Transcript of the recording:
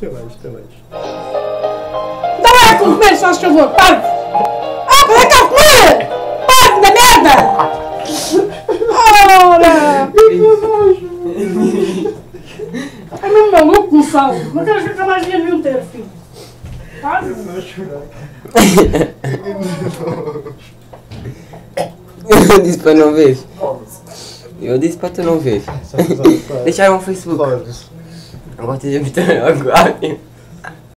Relaxa, relaxa. Dá lá com comer, só favor, para! Ah, para cá comer! Para da merda! Ora! É mesmo maluco com sal. Não quero ficar mais dinheiro nenhum ter, filho. Para! Não chorar. Eu disse para não ver. Eu disse para tu não ver. お待ちてみたいな、グワ